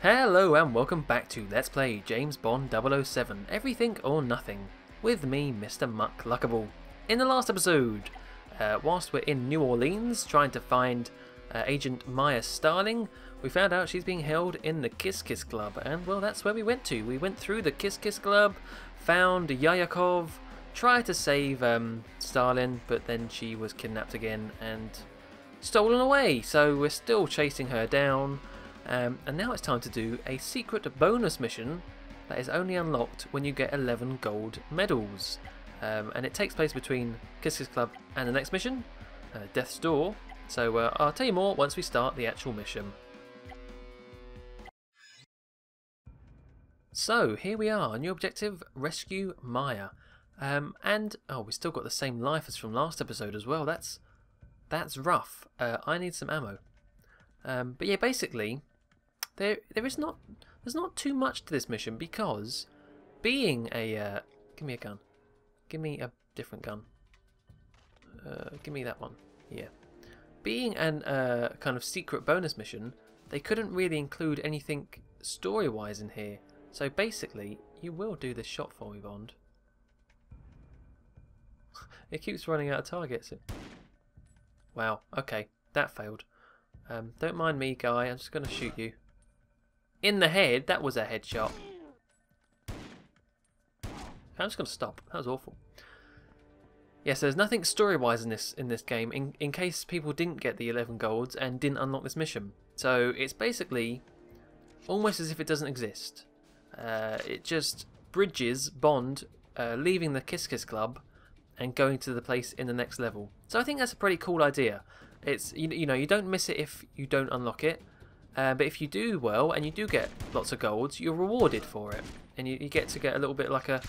Hello and welcome back to Let's Play James Bond 007 Everything or Nothing with me, Mr. Muckluckable. In the last episode, uh, whilst we're in New Orleans trying to find uh, Agent Mya Starling, we found out she's being held in the Kiss Kiss Club, and well, that's where we went to. We went through the Kiss Kiss Club, found Yayakov, tried to save um, Starling, but then she was kidnapped again and stolen away. So we're still chasing her down. Um, and now it's time to do a secret bonus mission that is only unlocked when you get 11 gold medals. Um, and it takes place between Kiss Kiss Club and the next mission, uh, Death's Door. So uh, I'll tell you more once we start the actual mission. So here we are, new objective, rescue Mya. Um, and, oh, we still got the same life as from last episode as well. That's that's rough. Uh, I need some ammo. Um, but yeah, basically, there there is not there's not too much to this mission because being a uh, give me a gun, give me a different gun, uh, give me that one. Yeah, being an uh, kind of secret bonus mission, they couldn't really include anything story-wise in here. So basically, you will do this shot for me, Bond. it keeps running out of targets. Wow. Okay, that failed. Um, don't mind me, guy. I'm just going to shoot you. In the head. That was a headshot. I'm just going to stop. That was awful. Yes, there's nothing story-wise in this in this game. In in case people didn't get the 11 golds and didn't unlock this mission, so it's basically almost as if it doesn't exist. Uh, it just bridges Bond uh, leaving the Kiss Kiss Club and going to the place in the next level. So I think that's a pretty cool idea. It's you, you know you don't miss it if you don't unlock it, uh, but if you do well and you do get lots of golds, you're rewarded for it, and you, you, get to get a little bit like a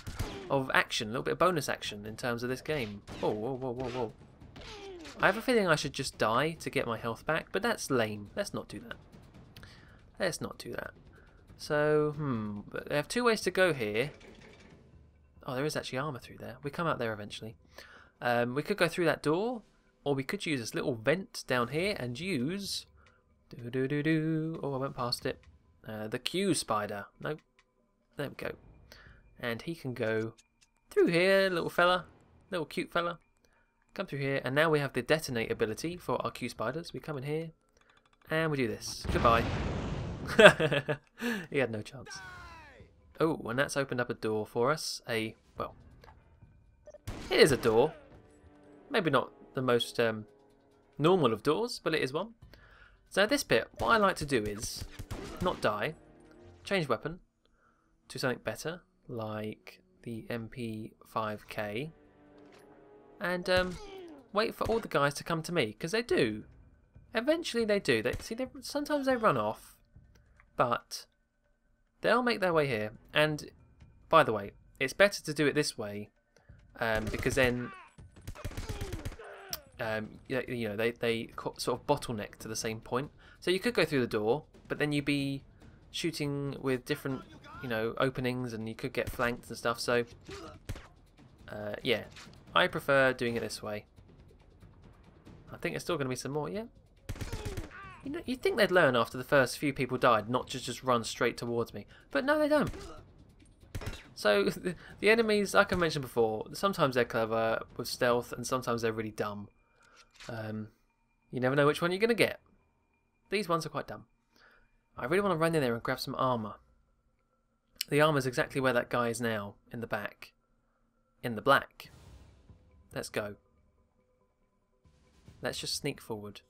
of action, a little bit of bonus action in terms of this game. Oh, whoa, whoa, whoa, whoa! I have a feeling I should just die to get my health back, but that's lame. Let's not do that. Let's not do that. So, hmm, but they have two ways to go here. Oh, there is actually armour through there. We come out there eventually. Um, we could go through that door, or we could use this little vent down here and use do do do do. Oh, I went past it. Uh, the Q spider. Nope. There we go. And he can go through here, little fella. Little cute fella. Come through here. And now we have the detonate ability for our Q spiders. We come in here. And we do this. Goodbye. he had no chance. Oh, and that's opened up a door for us. A, well, it is a door. Maybe not the most um, normal of doors, but it is one. So this bit, what I like to do is not die, change weapon to something better, like the MP5K, and um, wait for all the guys to come to me, because they do. Eventually they do. They see. They, sometimes they run off, but they'll make their way here. And by the way, it's better to do it this way um, because then um, you know they they sort of bottleneck to the same point. So you could go through the door, but then you'd be shooting with different you know openings, and you could get flanked and stuff. So uh, yeah, I prefer doing it this way. I think there's still going to be some more. Yeah. You know, you'd think they'd learn after the first few people died, not to just run straight towards me. But no, they don't. So, the, the enemies, like I mentioned before, sometimes they're clever with stealth, and sometimes they're really dumb. Um, you never know which one you're going to get. These ones are quite dumb. I really want to run in there and grab some armour. The armour is exactly where that guy is now, in the back. In the black. Let's go. Let's just sneak forward.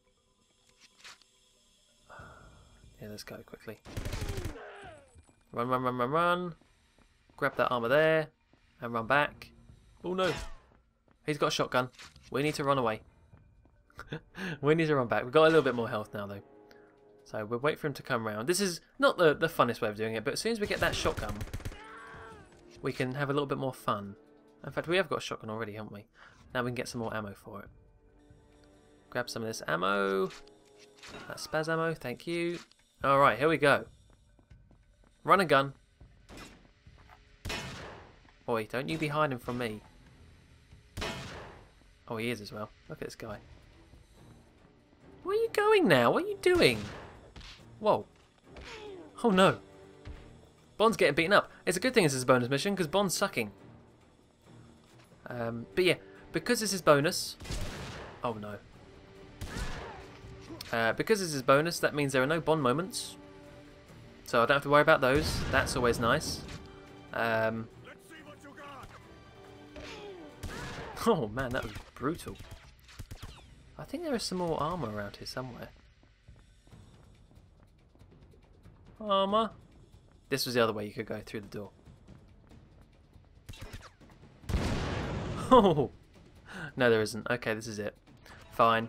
Yeah, let's go quickly. Run, run, run, run, run. Grab that armor there. And run back. Oh no. He's got a shotgun. We need to run away. we need to run back. We've got a little bit more health now though. So we'll wait for him to come around. This is not the, the funnest way of doing it, but as soon as we get that shotgun, we can have a little bit more fun. In fact, we have got a shotgun already, haven't we? Now we can get some more ammo for it. Grab some of this ammo. That's SPAS ammo, thank you. Alright, here we go. Run a gun. Boy, don't you be hiding from me. Oh, he is as well. Look at this guy. Where are you going now? What are you doing? Whoa. Oh no. Bond's getting beaten up. It's a good thing this is a bonus mission because Bond's sucking. Um, but yeah, because this is bonus. Oh no. Uh, because this is bonus, that means there are no Bond moments. So I don't have to worry about those. That's always nice. Um, oh man, that was brutal. I think there is some more armour around here somewhere. Armour? This was the other way you could go through the door. Oh! No, there isn't. Okay, this is it. Fine.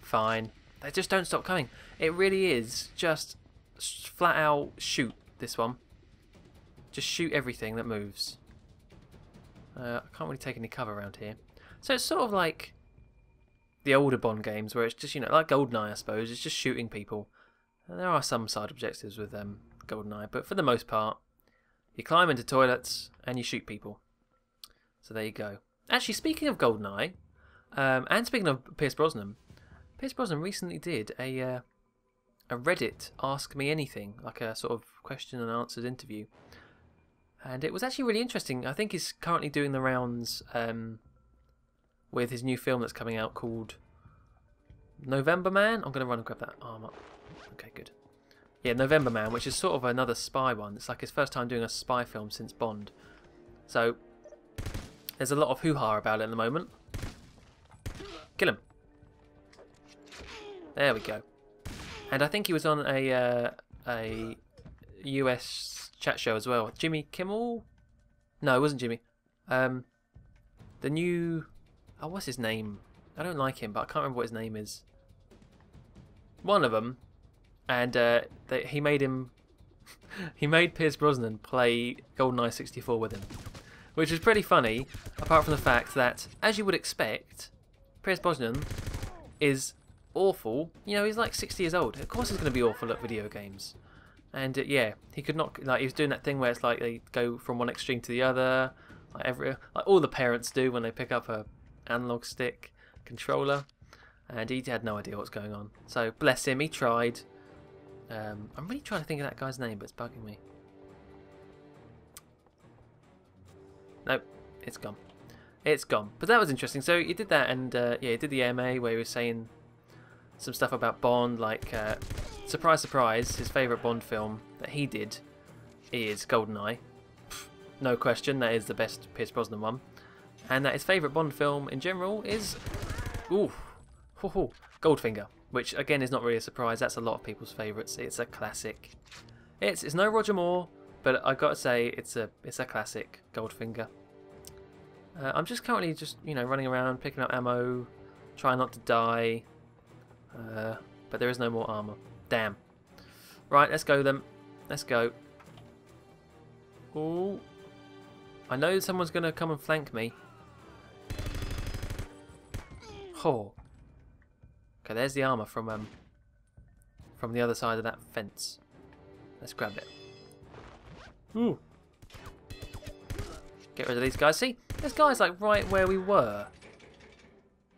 Fine. They just don't stop coming. It really is just flat out shoot this one. Just shoot everything that moves. Uh, I can't really take any cover around here. So it's sort of like the older Bond games where it's just, you know, like GoldenEye, I suppose. It's just shooting people. And there are some side objectives with um, GoldenEye, but for the most part, you climb into toilets and you shoot people. So there you go. Actually, speaking of GoldenEye, um, and speaking of Pierce Brosnan, Pierce Brosnan recently did a uh, a Reddit Ask Me Anything, like a sort of question and answers interview. And it was actually really interesting. I think he's currently doing the rounds um, with his new film that's coming out called November Man. I'm going to run and grab that arm up. Okay, good. Yeah, November Man, which is sort of another spy one. It's like his first time doing a spy film since Bond. So, there's a lot of hoo-ha about it at the moment. Kill him. There we go. And I think he was on a uh, a US chat show as well. Jimmy Kimmel? No, it wasn't Jimmy. Um, the new... Oh, what's his name? I don't like him, but I can't remember what his name is. One of them and uh, they, he made him he made Pierce Brosnan play GoldenEye 64 with him, which is pretty funny. Apart from the fact that, as you would expect, Pierce Brosnan is awful. You know, he's like 60 years old. Of course, he's going to be awful at video games. And uh, yeah, he could not like he was doing that thing where it's like they go from one extreme to the other, like every like all the parents do when they pick up a analog stick controller. And he had no idea what's going on. So bless him, he tried. Um, I'm really trying to think of that guy's name, but it's bugging me. Nope, it's gone. It's gone. But that was interesting. So he did that, and uh, yeah, he did the AMA where he was saying some stuff about Bond, like uh, surprise, surprise, his favourite Bond film that he did is GoldenEye. No question, that is the best Pierce Brosnan one. And that his favourite Bond film in general is, ooh, Goldfinger which again is not really a surprise. That's a lot of people's favourites. It's a classic. It's it's no Roger Moore, but I gotta say it's a it's a classic Goldfinger. Uh, I'm just currently just you know running around picking up ammo, trying not to die. Uh, but there is no more armor. Damn. Right, let's go then. Let's go. Oh, I know someone's gonna come and flank me. Oh, Okay, there's the armor from um from the other side of that fence. Let's grab it. Ooh. Get rid of these guys. See, this guy's like right where we were.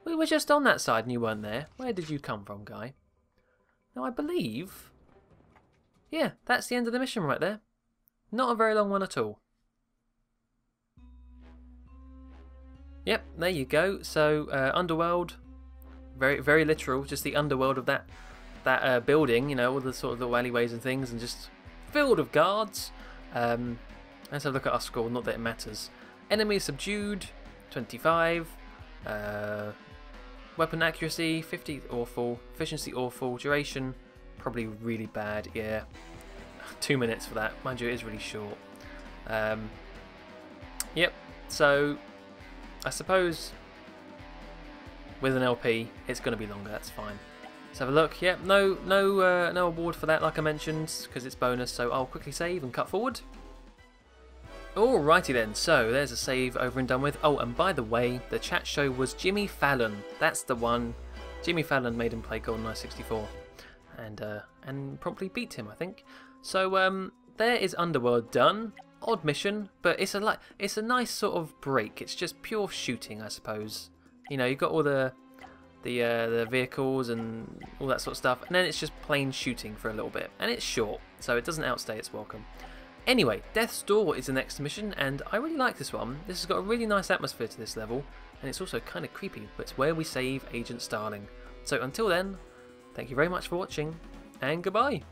We were just on that side and you weren't there. Where did you come from, guy? Now, I believe... Yeah, that's the end of the mission right there. Not a very long one at all. Yep, there you go. So, uh, Underworld, very very literal, just the underworld of that that uh, building. You know, all the sort of the alleyways and things, and just filled of guards. Um, let's have a look at our score. Not that it matters. Enemy subdued, 25. Uh, weapon accuracy, 50, awful. Efficiency, awful. Duration, probably really bad. Yeah, two minutes for that. Mind you, it is really short. Um, yep. So, I suppose with an LP, it's going to be longer. That's fine. Let's have a look. Yep, no, no, uh, no award for that, like I mentioned, because it's bonus. So I'll quickly save and cut forward. Alrighty then, so there's a save over and done with. Oh, and by the way, the chat show was Jimmy Fallon. That's the one. Jimmy Fallon made him play GoldenEye 64, and uh, and promptly beat him, I think. So um, there is Underworld done. Odd mission, but it's a like it's a nice sort of break. It's just pure shooting, I suppose. You know, you've got all the the uh, the vehicles and all that sort of stuff, and then it's just plain shooting for a little bit, and it's short, so it doesn't outstay its welcome. Anyway, Death's Door is the next mission, and I really like this one. This has got a really nice atmosphere to this level, and it's also kind of creepy, but it's where we save Agent Starling. So until then, thank you very much for watching, and goodbye!